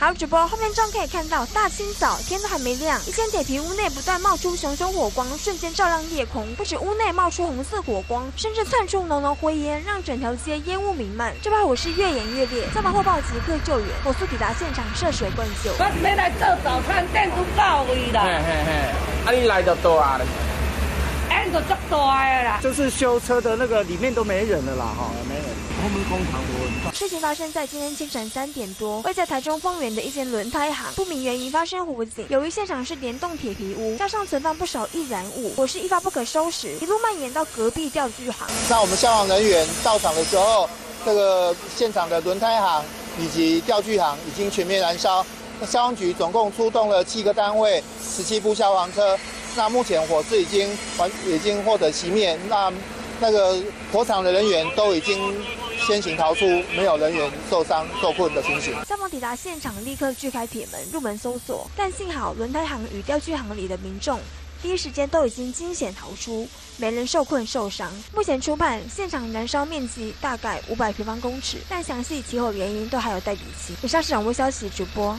好，主播，后面中可以看到，大清早天都还没亮，一间铁皮屋内不断冒出熊熊火光，瞬间照亮夜空。不止屋内冒出红色火光，甚至窜出浓浓灰烟，让整条街烟雾弥漫。这把火势越演越烈，消防火报即刻救援，火速抵达现场涉水灌救。来做早餐，店都到位啦。嘿嘿嘿，啊，你来就多啊。哎，就足大的啦。就是修车的那个里面都没人了啦，哈，没人。后门工厂多。事情发生在今天清晨三点多，位在台中丰原的一间轮胎行，不明原因发生火警。由于现场是联动铁皮屋，加上存放不少易燃物，火势一发不可收拾，一路蔓延到隔壁钓具行。那我们消防人。员到场的时候，这个现场的轮胎行以及钓具行已经全面燃烧。那消防局总共出动了七个单位，十七部消防车。那目前火势已经完，已经获得熄灭。那那个火场的人员都已经先行逃出，没有人员受伤受困的情形。消防抵达现场，立刻锯开铁门入门搜索，但幸好轮胎行与钓具行里的民众第一时间都已经惊险逃出，没人受困受伤。目前初判现场燃烧面积大概五百平方公尺，但详细起火原因都还有待比期。以上是掌握消息主播。